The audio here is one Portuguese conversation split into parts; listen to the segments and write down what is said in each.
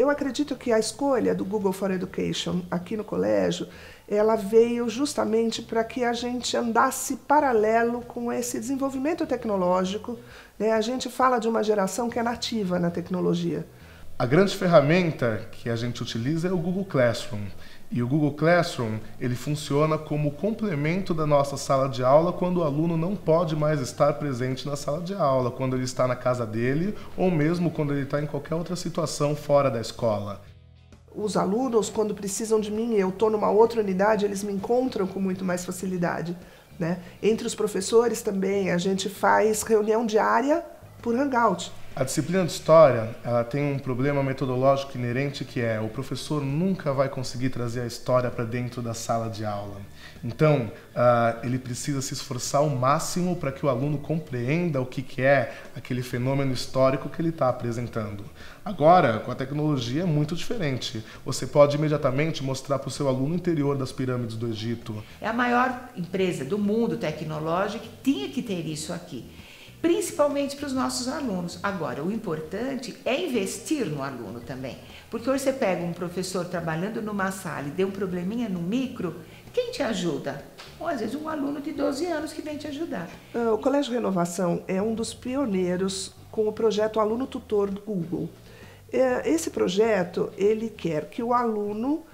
eu acredito que a escolha do Google for Education aqui no colégio, ela veio justamente para que a gente andasse paralelo com esse desenvolvimento tecnológico. Né? A gente fala de uma geração que é nativa na tecnologia. A grande ferramenta que a gente utiliza é o Google Classroom. E o Google Classroom, ele funciona como complemento da nossa sala de aula quando o aluno não pode mais estar presente na sala de aula, quando ele está na casa dele ou mesmo quando ele está em qualquer outra situação fora da escola. Os alunos, quando precisam de mim, eu estou numa outra unidade, eles me encontram com muito mais facilidade. Né? Entre os professores também, a gente faz reunião diária por Hangout. A disciplina de história, ela tem um problema metodológico inerente que é o professor nunca vai conseguir trazer a história para dentro da sala de aula. Então, uh, ele precisa se esforçar ao máximo para que o aluno compreenda o que, que é aquele fenômeno histórico que ele está apresentando. Agora, com a tecnologia é muito diferente. Você pode imediatamente mostrar para o seu aluno o interior das pirâmides do Egito. É a maior empresa do mundo tecnológico que tinha que ter isso aqui principalmente para os nossos alunos. Agora, o importante é investir no aluno também, porque hoje você pega um professor trabalhando numa sala e deu um probleminha no micro, quem te ajuda? Ou às vezes um aluno de 12 anos que vem te ajudar. Ah, o Colégio Renovação é um dos pioneiros com o projeto Aluno Tutor do Google. É, esse projeto, ele quer que o aluno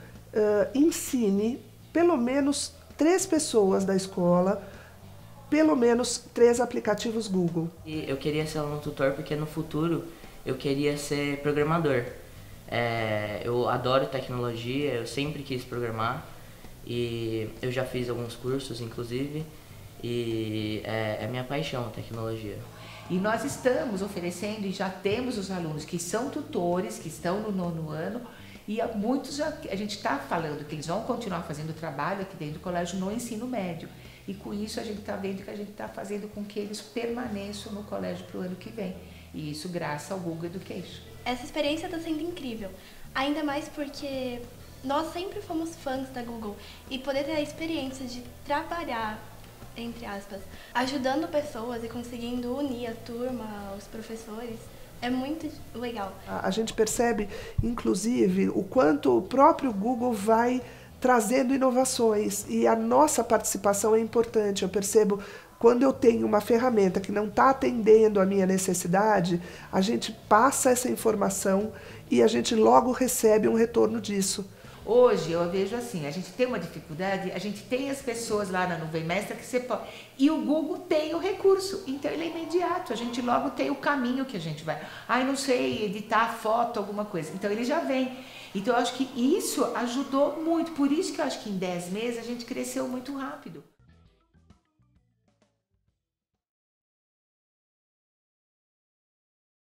ensine pelo menos três pessoas da escola pelo menos três aplicativos Google. E eu queria ser aluno tutor porque no futuro eu queria ser programador. É, eu adoro tecnologia, eu sempre quis programar e eu já fiz alguns cursos, inclusive, e é, é minha paixão a tecnologia. E nós estamos oferecendo e já temos os alunos que são tutores, que estão no nono ano, e muitos já, a gente está falando que eles vão continuar fazendo trabalho aqui dentro do colégio no ensino médio. E com isso a gente está vendo que a gente está fazendo com que eles permaneçam no colégio para o ano que vem. E isso graças ao Google Education. Essa experiência está sendo incrível. Ainda mais porque nós sempre fomos fãs da Google. E poder ter a experiência de trabalhar, entre aspas, ajudando pessoas e conseguindo unir a turma, os professores, é muito legal. A gente percebe, inclusive, o quanto o próprio Google vai trazendo inovações e a nossa participação é importante. Eu percebo quando eu tenho uma ferramenta que não está atendendo a minha necessidade, a gente passa essa informação e a gente logo recebe um retorno disso. Hoje eu vejo assim, a gente tem uma dificuldade, a gente tem as pessoas lá na nuvem mestra que você pode. E o Google tem o recurso, então ele é imediato, a gente logo tem o caminho que a gente vai. Ah, eu não sei editar foto, alguma coisa. Então ele já vem. Então eu acho que isso ajudou muito, por isso que eu acho que em 10 meses a gente cresceu muito rápido.